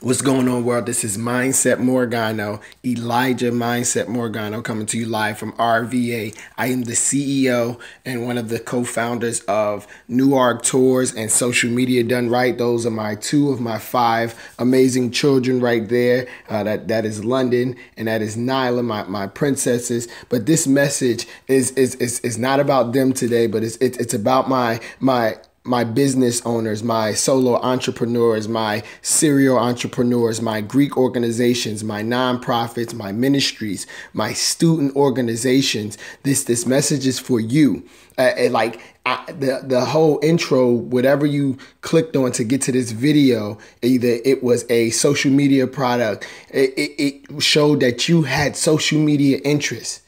What's going on, world? This is Mindset Morgano, Elijah Mindset Morgano, coming to you live from RVA. I am the CEO and one of the co founders of New Arc Tours and Social Media Done Right. Those are my two of my five amazing children right there. Uh, that, that is London and that is Nyla, my, my princesses. But this message is, is, is, is not about them today, but it's, it's, it's about my, my, my business owners, my solo entrepreneurs, my serial entrepreneurs, my Greek organizations, my nonprofits, my ministries, my student organizations. This this message is for you. Uh, like I, the the whole intro, whatever you clicked on to get to this video, either it was a social media product, it, it, it showed that you had social media interests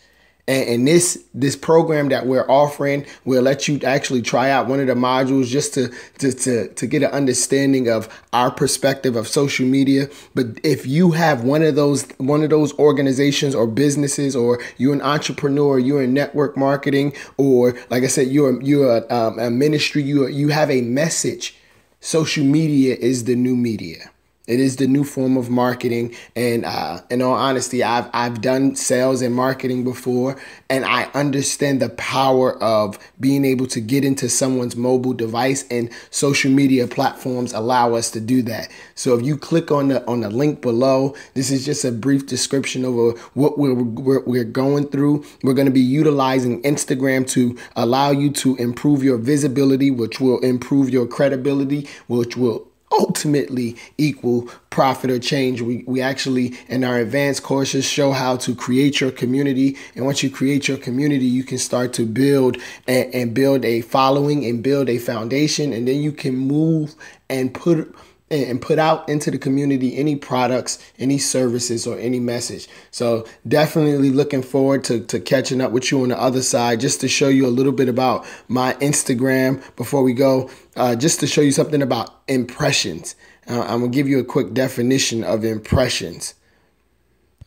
and, and, this this program that we're offering will let you actually try out one of the modules just to, to to to get an understanding of our perspective of social media. But if you have one of those one of those organizations or businesses, or you're an entrepreneur, you're in network marketing, or like I said, you're you're a, um, a ministry, you you have a message. Social media is the new media. It is the new form of marketing, and uh, in all honesty, I've I've done sales and marketing before, and I understand the power of being able to get into someone's mobile device, and social media platforms allow us to do that. So if you click on the on the link below, this is just a brief description of what we're we're, we're going through. We're going to be utilizing Instagram to allow you to improve your visibility, which will improve your credibility, which will ultimately equal profit or change. We, we actually, in our advanced courses, show how to create your community. And once you create your community, you can start to build and, and build a following and build a foundation. And then you can move and put and put out into the community any products, any services, or any message. So definitely looking forward to, to catching up with you on the other side, just to show you a little bit about my Instagram before we go, uh, just to show you something about impressions. Uh, I'm gonna give you a quick definition of impressions.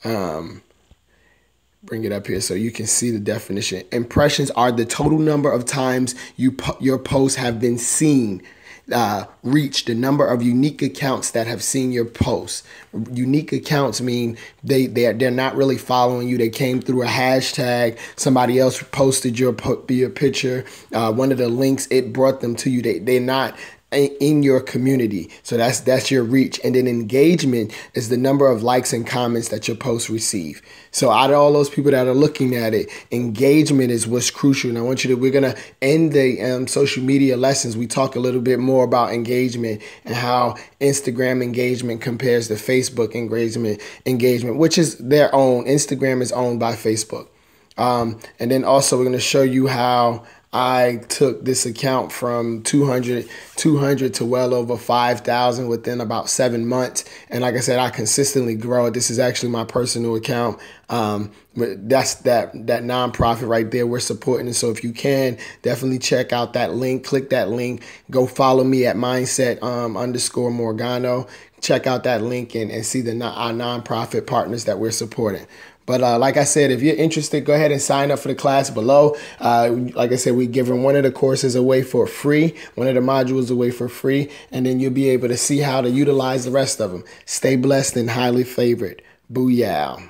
Um, bring it up here so you can see the definition. Impressions are the total number of times you your posts have been seen uh, reach the number of unique accounts that have seen your posts. Unique accounts mean they they're, they're not really following you. They came through a hashtag. Somebody else posted your your picture. Uh, one of the links it brought them to you. They they're not in your community. So that's that's your reach. And then engagement is the number of likes and comments that your posts receive. So out of all those people that are looking at it, engagement is what's crucial. And I want you to we're gonna end the um, social media lessons. We talk a little bit more about engagement and how Instagram engagement compares to Facebook engagement engagement, which is their own. Instagram is owned by Facebook. Um, and then also we're gonna show you how I took this account from 200, 200 to well over 5,000 within about seven months. And like I said, I consistently grow it. This is actually my personal account. Um, that's that that nonprofit right there. We're supporting. So if you can, definitely check out that link. Click that link. Go follow me at mindset um, underscore Morgano. Check out that link and, and see the our nonprofit partners that we're supporting. But uh, like I said, if you're interested, go ahead and sign up for the class below. Uh, like I said, we're giving one of the courses away for free, one of the modules away for free, and then you'll be able to see how to utilize the rest of them. Stay blessed and highly favored. Booyah.